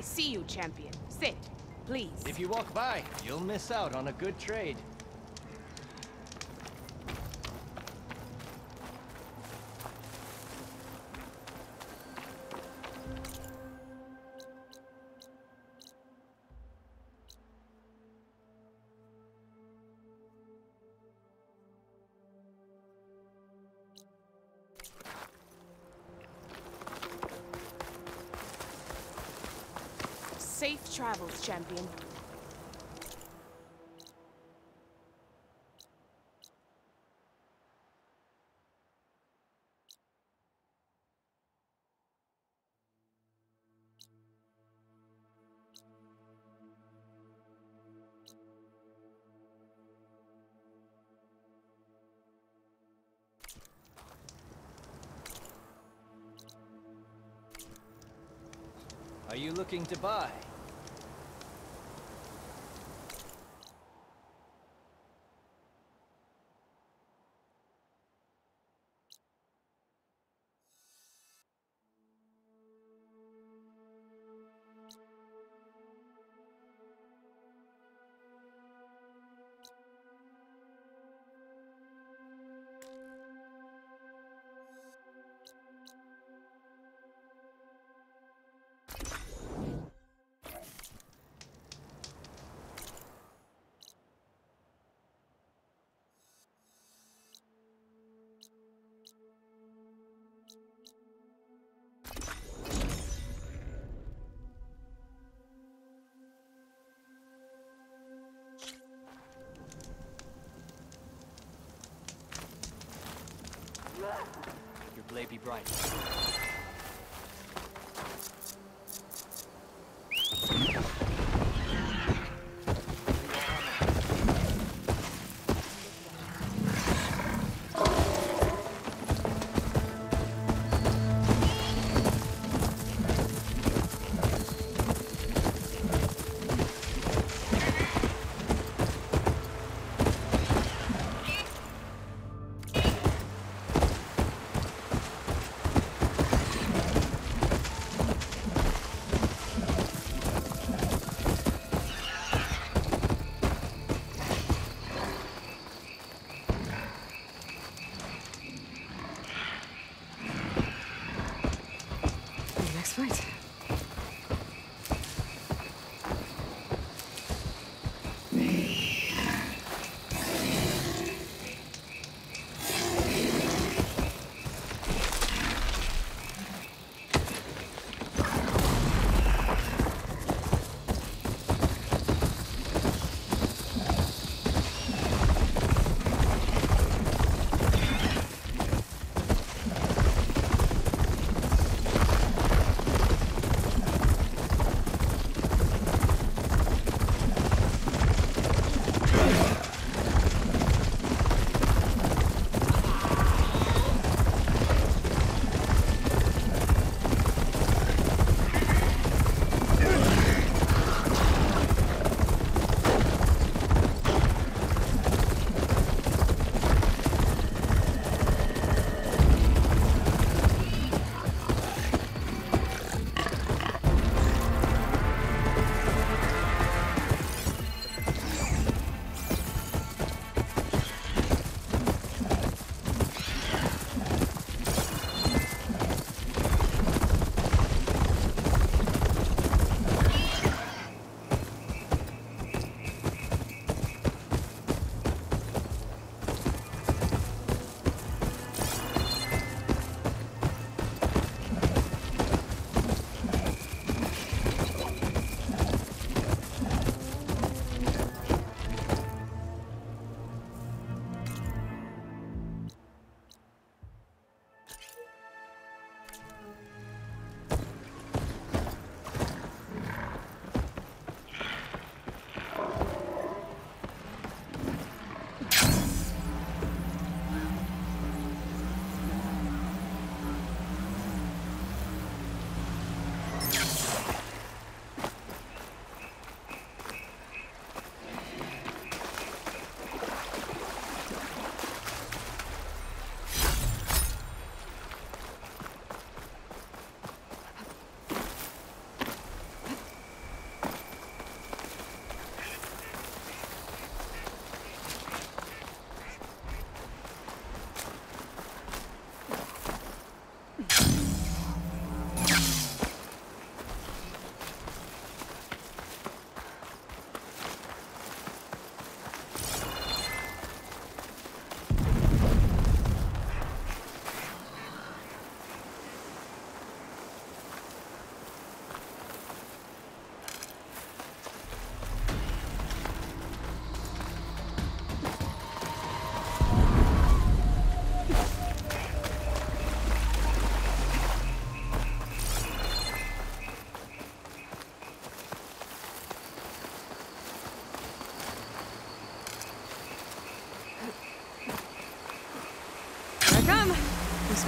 I see you, champion. Sit, please. If you walk by, you'll miss out on a good trade. You looking to buy? Be bright.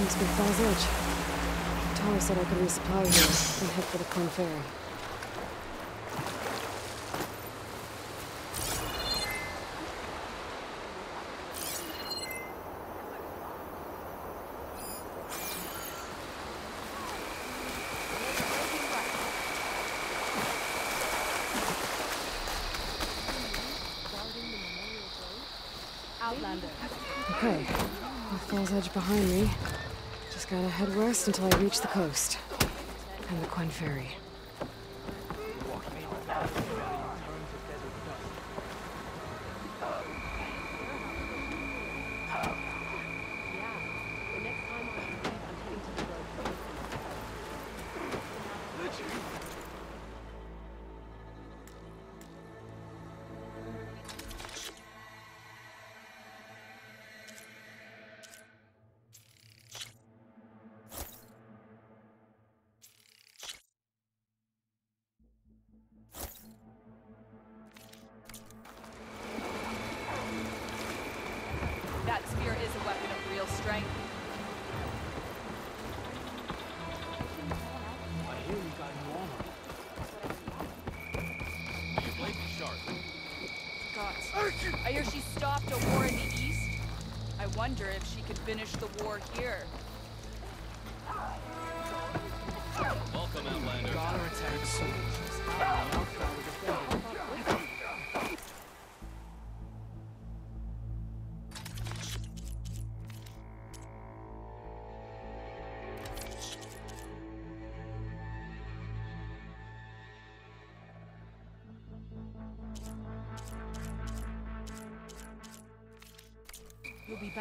Must be Fall's Edge. Tara said I could resupply here, and head for the Quen Ferry. Outlander. Okay, with Fall's Edge behind me, just gotta head west until I reach the coast. And the Quen Ferry. I hear she stopped a war in the east. I wonder if she could finish the war here. Welcome, Outlander. Daughter attacked soldiers.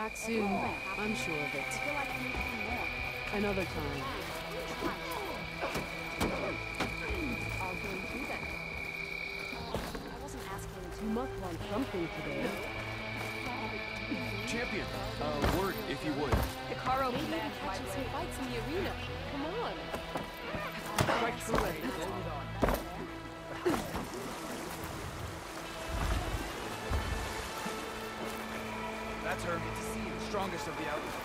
Back soon. I'm sure of it. Another time. You must want something today. Champion, uh, word if you would. Hekarro commands my some fights in the arena. Come on. Quite correct. That's her. Strongest of the outlaws.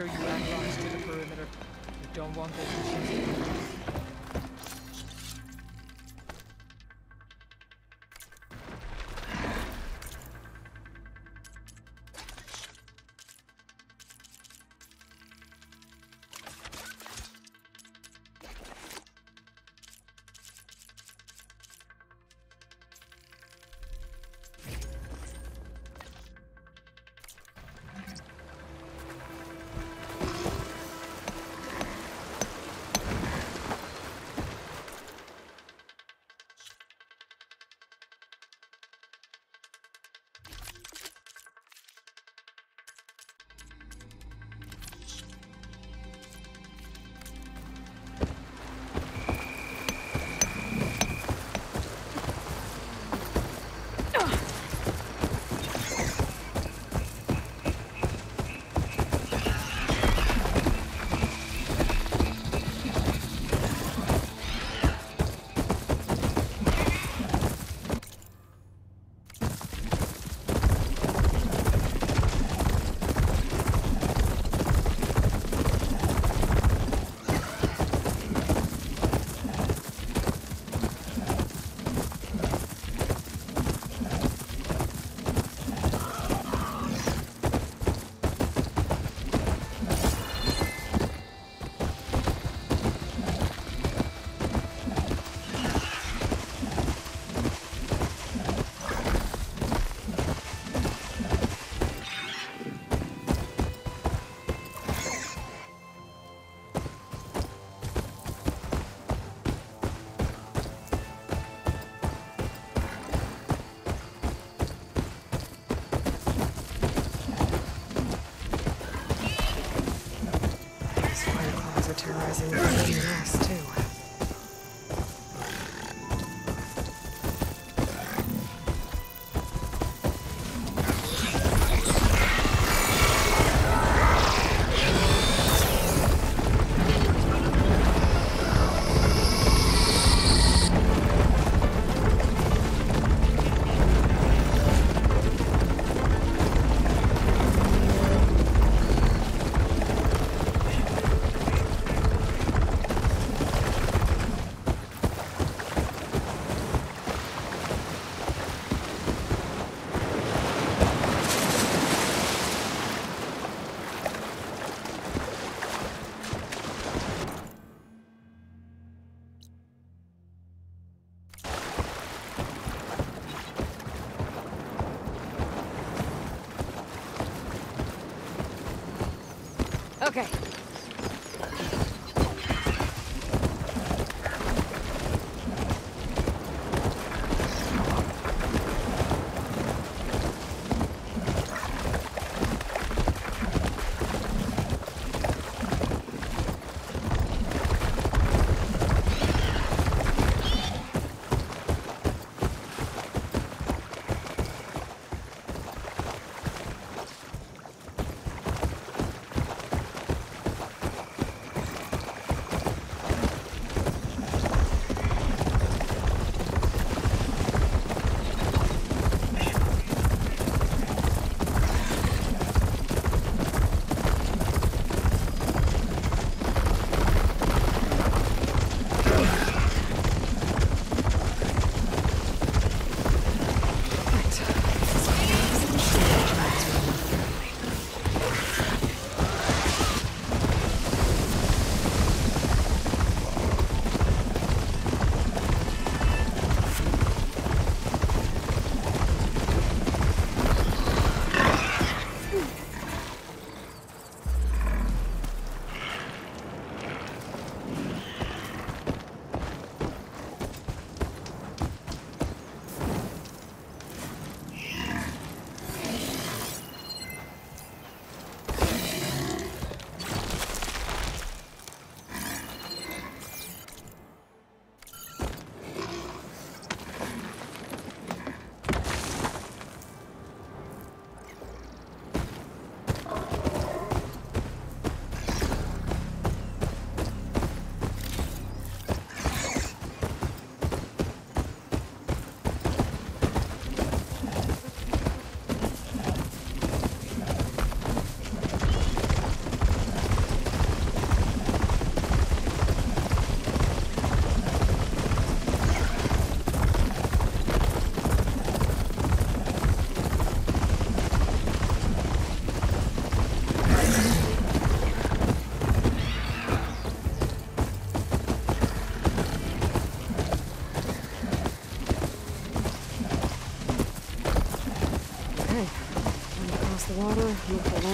Sure you add rocks to the perimeter. We don't want those machines.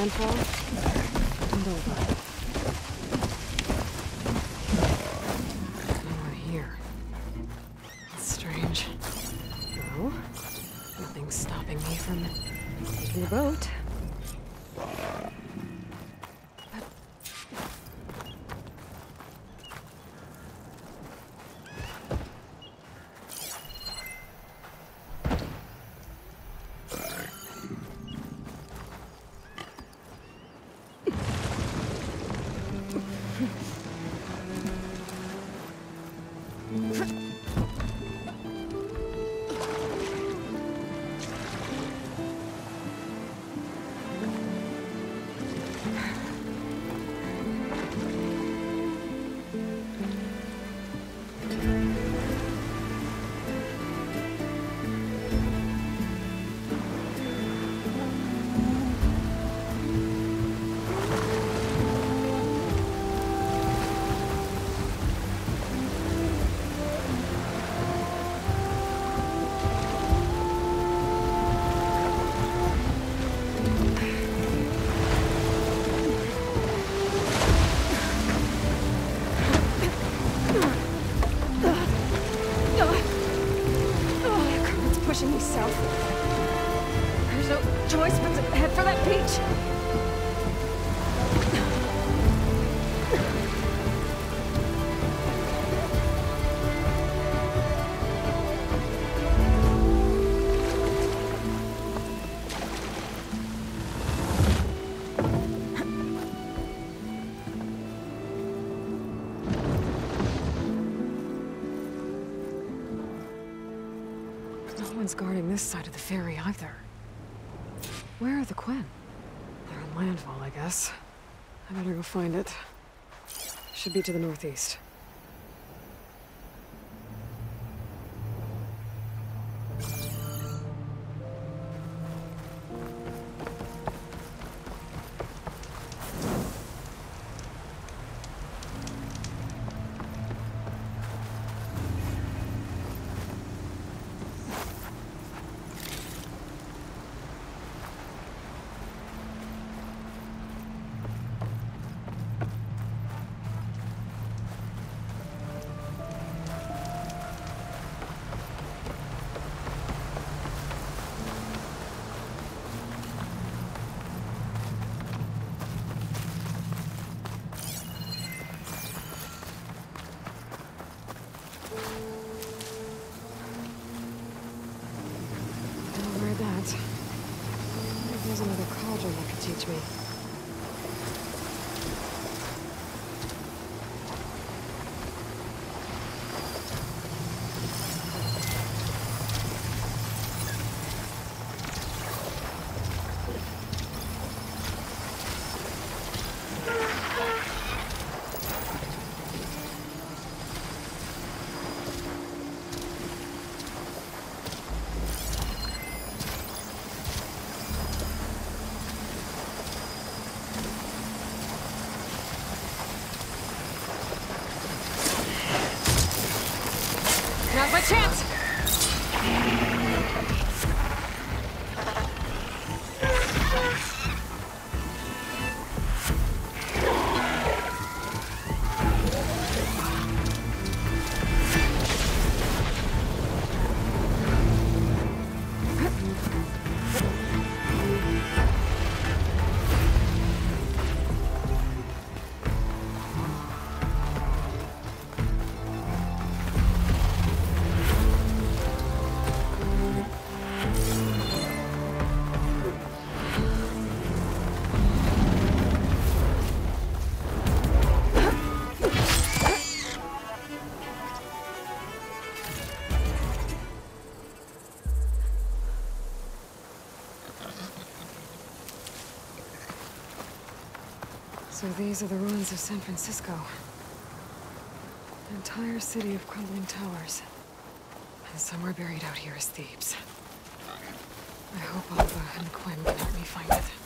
Landfall, and over. One's guarding this side of the ferry either. Where are the Quen? They're on landfall, I guess. I better go find it. Should be to the northeast. Chance! So these are the ruins of San Francisco. An entire city of crumbling towers. And somewhere buried out here is Thebes. I hope Alva and Quen can help me find it.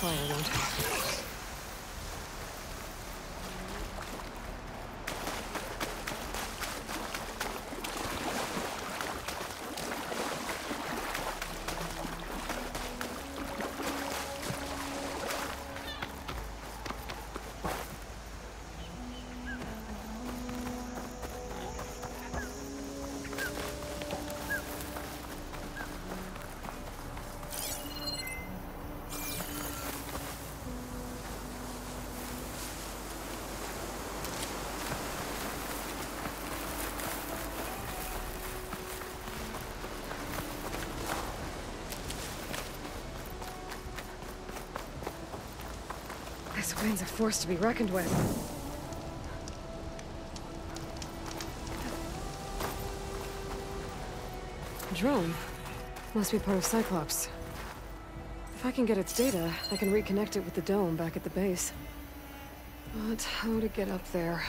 Setting wind's a force to be reckoned with. Drone. Must be part of Cyclops. If I can get its data, I can reconnect it with the dome back at the base. But how to get up there?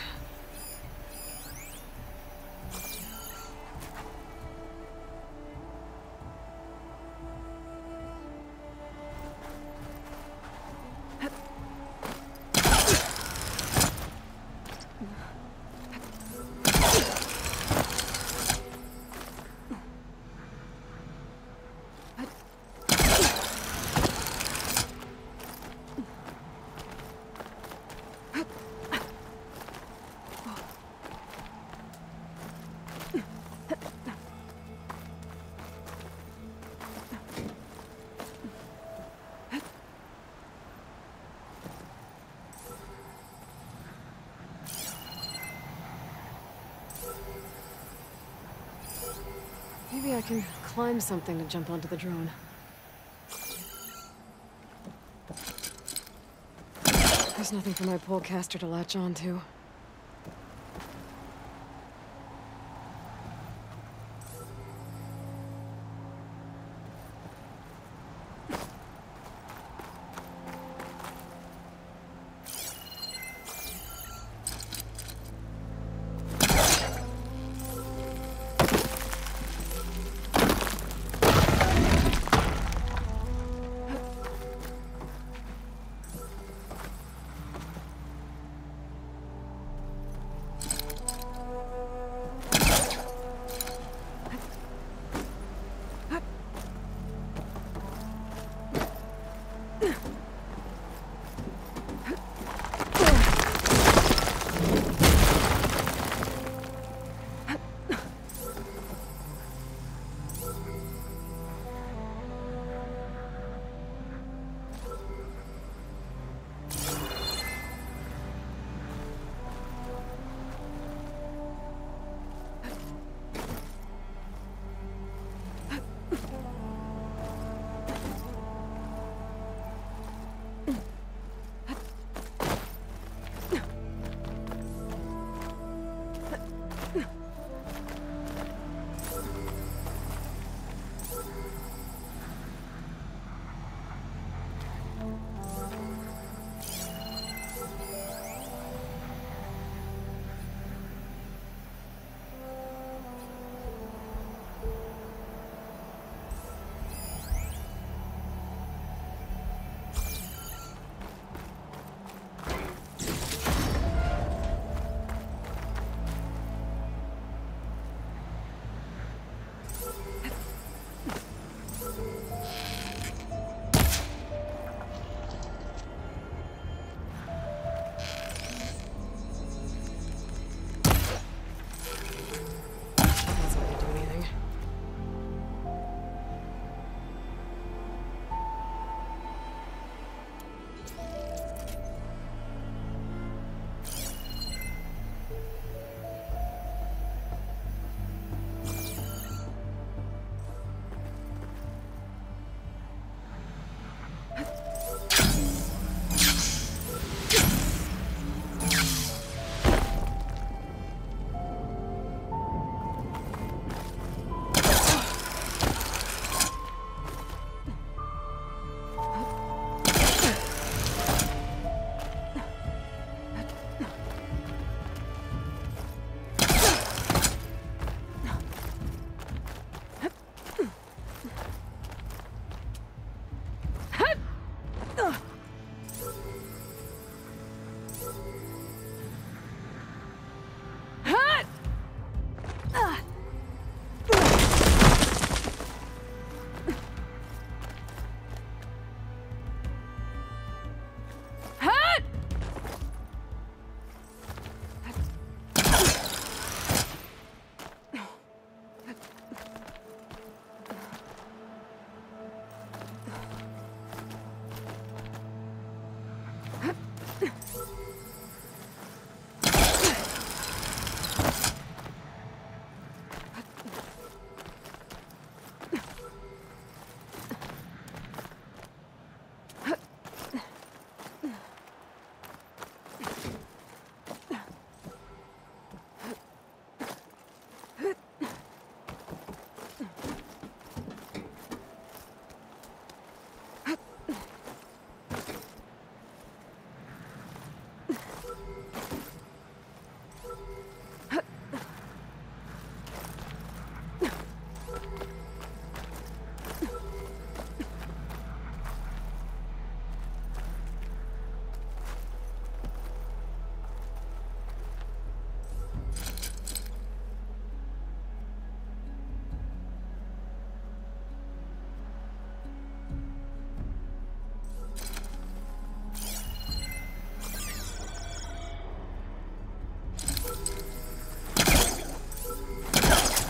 Can climb something to jump onto the drone. There's nothing for my Pullcaster to latch onto.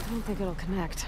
Don't think it'll connect.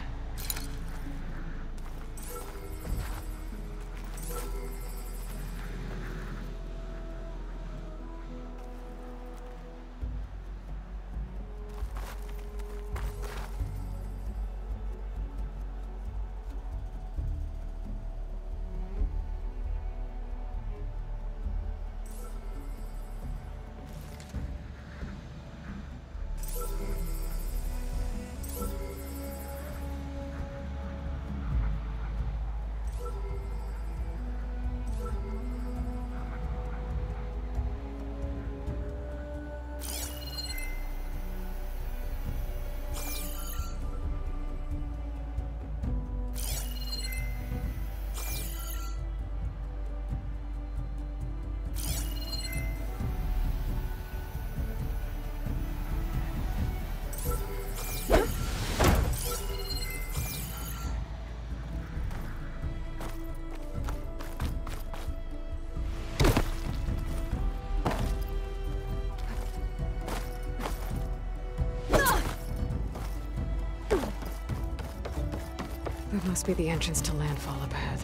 That must be the entrance to landfall up ahead.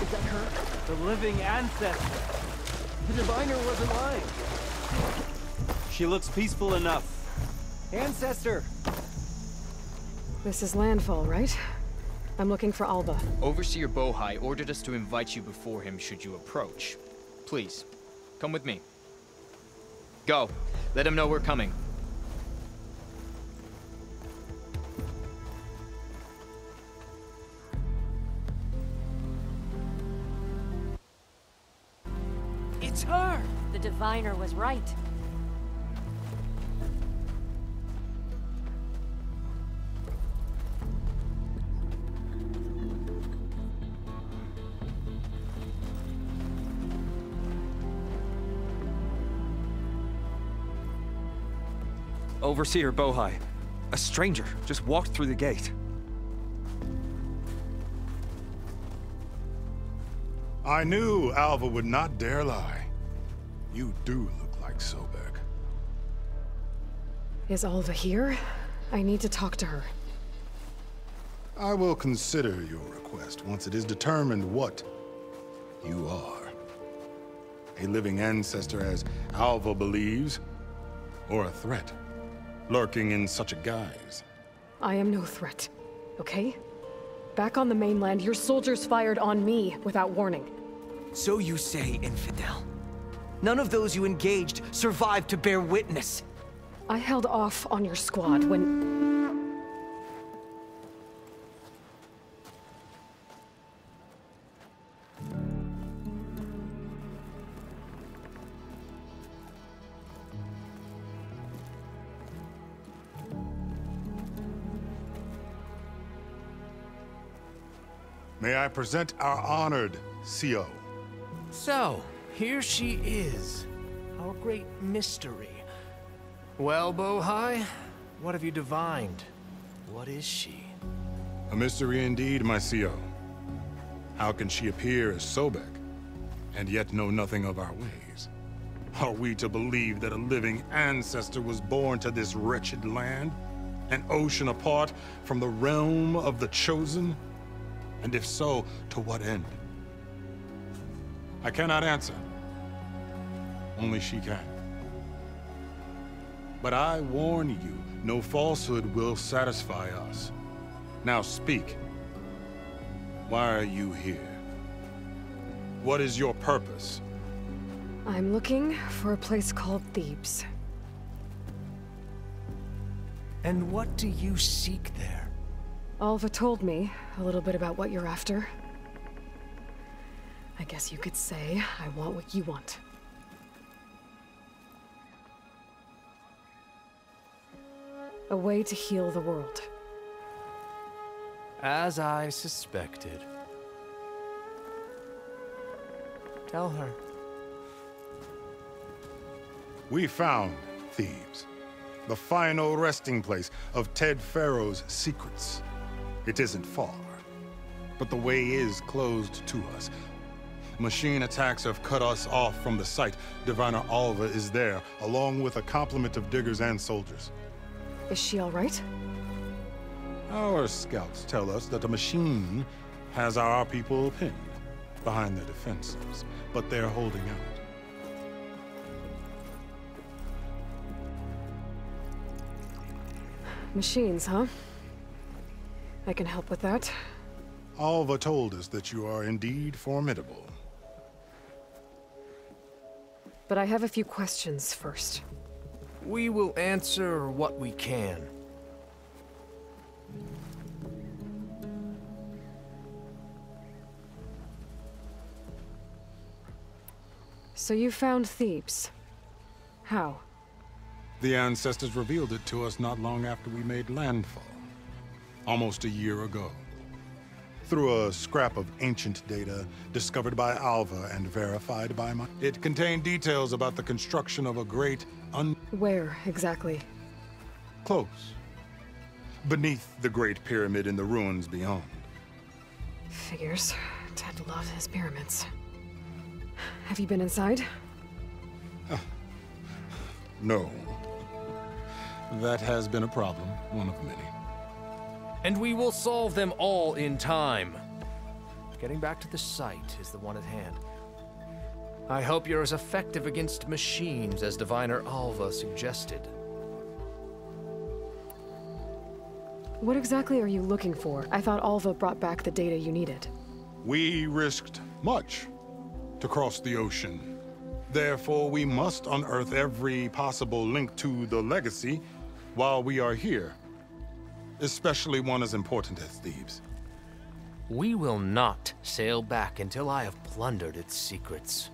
Is that her? The living ancestor. The diviner wasn't lying. She looks peaceful enough. Ancestor! This is landfall, right? I'm looking for Alva. Overseer Bohai ordered us to invite you before him should you approach. Please, come with me. Go. Let him know we're coming. Was right. Overseer Bohai. A stranger just walked through the gate. I knew Alva would not dare lie. You do look like Sobeck. Is Alva here? I need to talk to her. I will consider your request once it is determined what you are. A living ancestor as Alva believes, or a threat, lurking in such a guise. I am no threat, okay? Back on the mainland, your soldiers fired on me without warning. So you say, infidel. None of those you engaged survived to bear witness. I held off on your squad when... May I present our honored CO. So, here she is, our great mystery. Well, Bohai, what have you divined? What is she? A mystery indeed, my CO. How can she appear as Sobeck, and yet know nothing of our ways? Are we to believe that a living ancestor was born to this wretched land? An ocean apart from the realm of the Chosen? And if so, to what end? I cannot answer. Only she can. But I warn you, no falsehood will satisfy us. Now speak. Why are you here? What is your purpose? I'm looking for a place called Thebes. And what do you seek there? Alva told me a little bit about what you're after. I guess you could say I want what you want. A way to heal the world. As I suspected. Tell her. We found Thebes, the final resting place of Ted Faro's secrets. It isn't far, but the way is closed to us. Machine attacks have cut us off from the site. Diviner Alva is there, along with a complement of diggers and soldiers. Is she all right? Our scouts tell us that the machine has our people pinned behind their defenses, but they're holding out. Machines, huh? I can help with that. Alva told us that you are indeed formidable. But I have a few questions first. We will answer what we can. So you found Thebes. How? The ancestors revealed it to us not long after we made landfall. Almost a year ago. Through a scrap of ancient data discovered by Alva and verified by my... It contained details about the construction of a great un... Where, exactly? Close. Beneath the Great Pyramid in the ruins beyond. Figures. Ted loved his pyramids. Have you been inside? No. That has been a problem, one of many. And we will solve them all in time. Getting back to the site is the one at hand. I hope you're as effective against machines as Diviner Alva suggested. What exactly are you looking for? I thought Alva brought back the data you needed. We risked much to cross the ocean. Therefore, we must unearth every possible link to the legacy while we are here. Especially one as important as Thebes. We will not sail back until I have plundered its secrets.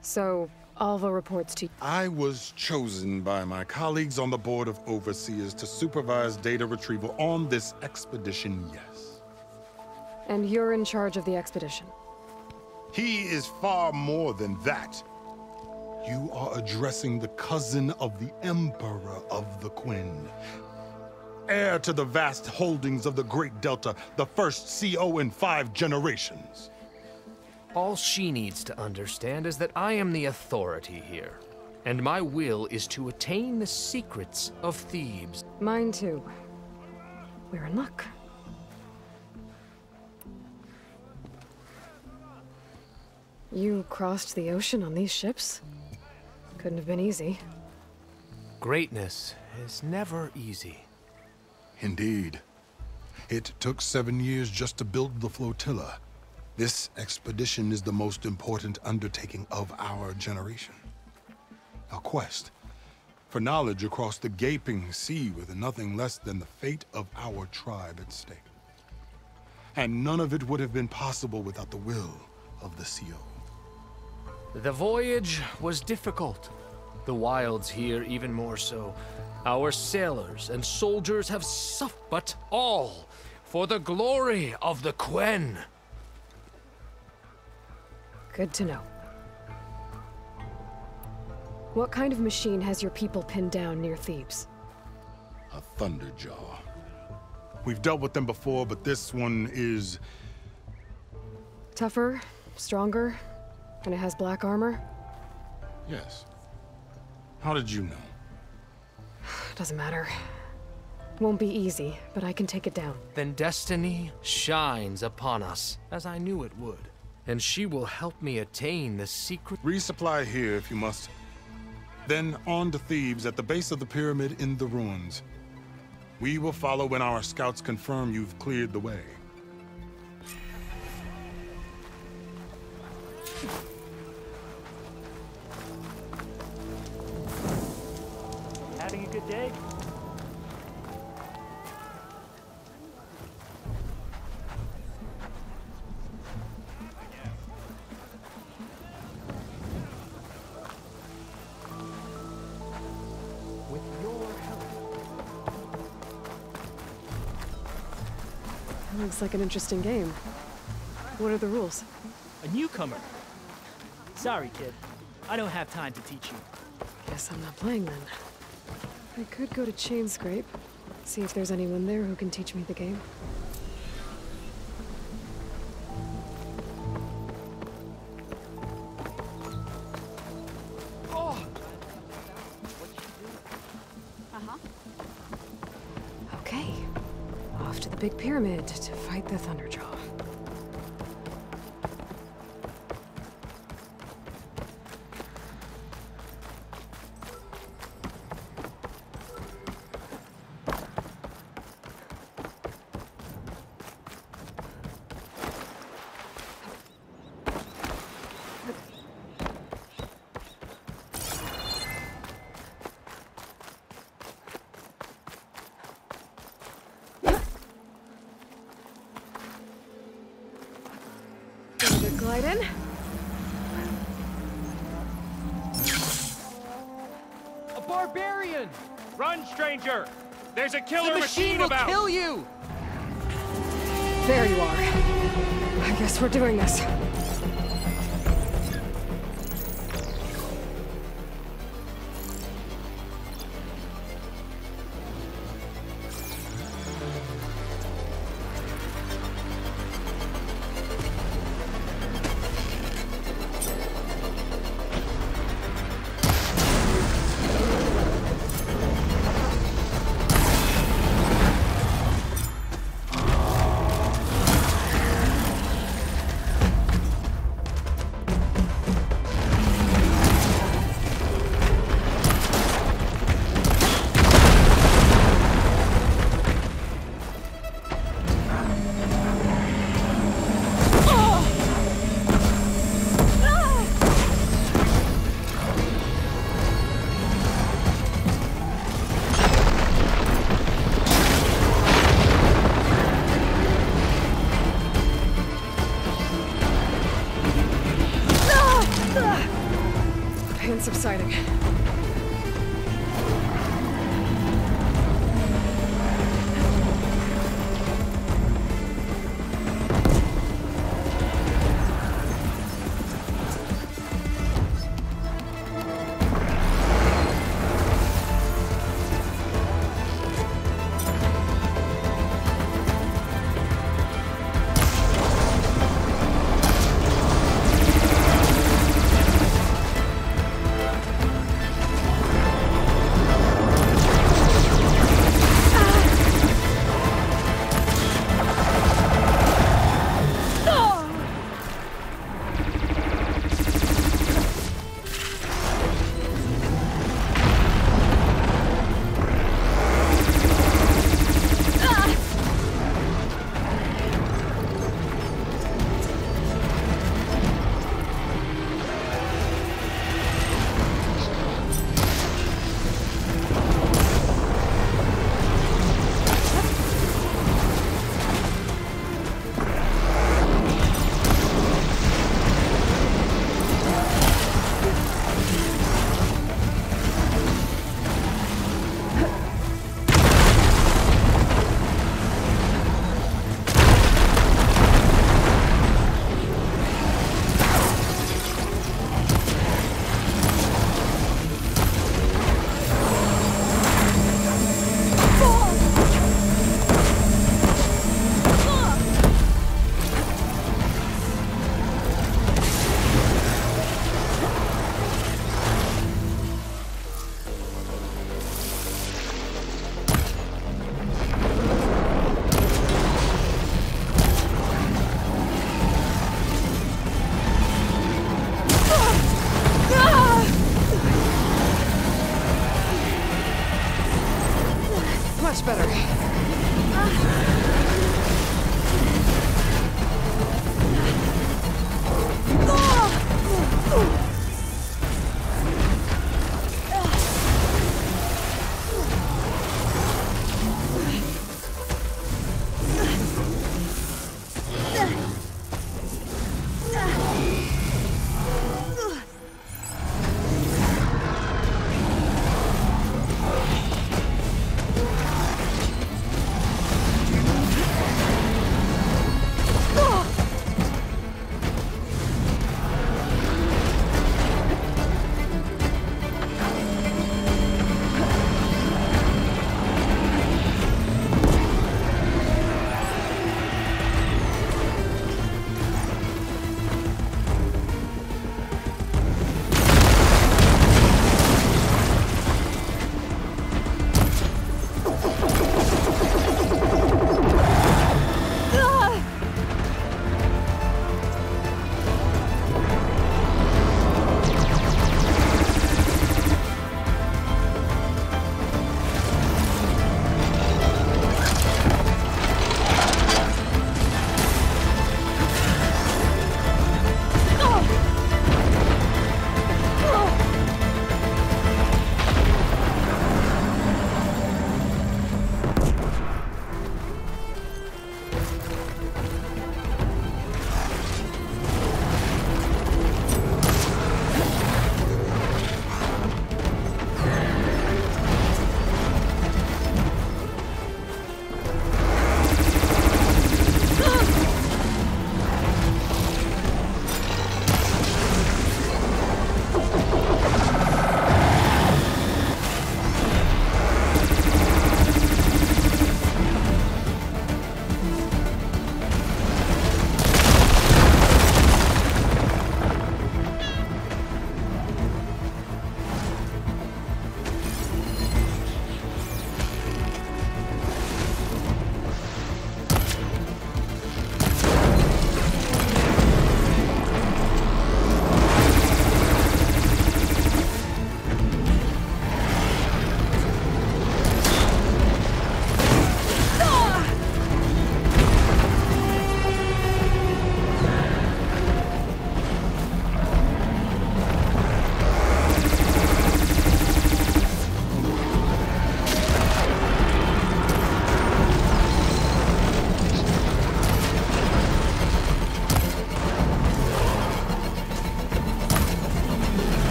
So, Alva reports to I was chosen by my colleagues on the Board of Overseers to supervise data retrieval on this expedition, yes. And you're in charge of the expedition. He is far more than that. You are addressing the cousin of the Emperor of the Quen. Heir to the vast holdings of the Great Delta, the first CO in five generations. All she needs to understand is that I am the authority here, and my will is to attain the secrets of Thebes. Mine too. We're in luck. You crossed the ocean on these ships? Couldn't have been easy. Greatness is never easy. Indeed. It took seven years just to build the flotilla. This expedition is the most important undertaking of our generation. A quest for knowledge across the gaping sea with nothing less than the fate of our tribe at stake. And none of it would have been possible without the will of the CO. The voyage was difficult. The wilds here even more so. Our sailors and soldiers have suffered, but all for the glory of the Quen. Good to know. What kind of machine has your people pinned down near Thebes? A Thunderjaw. We've dealt with them before, but this one is... Tougher, stronger, and it has black armor? Yes. How did you know? Doesn't matter. Won't be easy, but I can take it down. Then destiny shines upon us, as I knew it would. And she will help me attain the secret. Resupply here if you must. Then on to Thebes at the base of the pyramid in the ruins. We will follow when our scouts confirm you've cleared the way. Looks like an interesting game. What are the rules? A newcomer. Sorry, kid. I don't have time to teach you. Guess I'm not playing then. I could go to Chainscrape, see if there's anyone there who can teach me the game. Uh-huh. big pyramid to the Thunderjaw.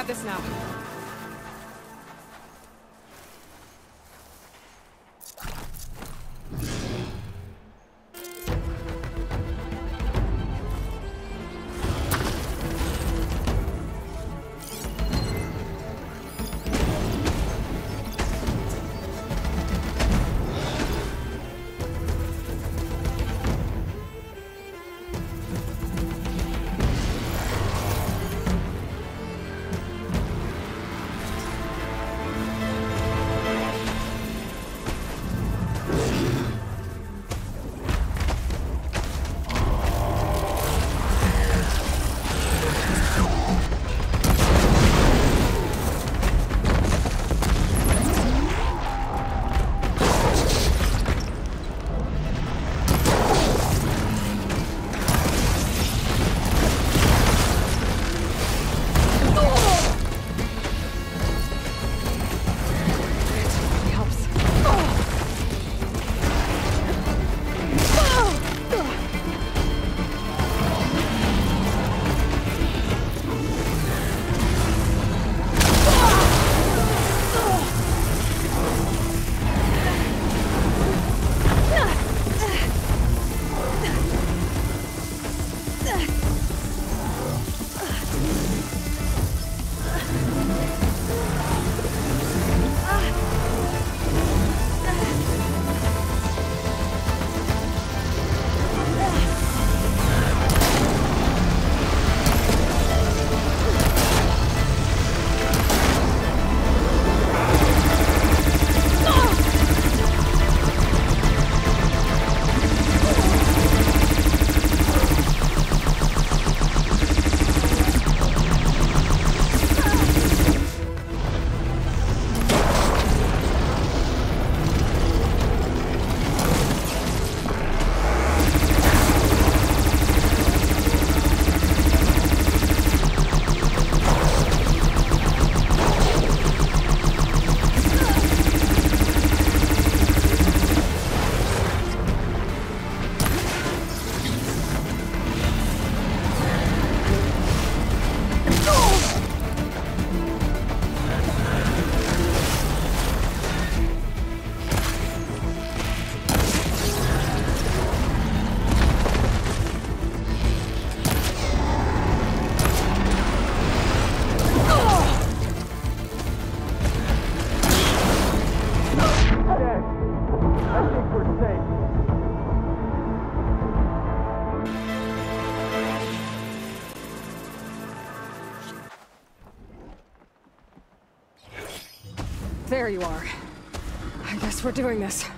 Grab this now. You are. I guess we're doing this.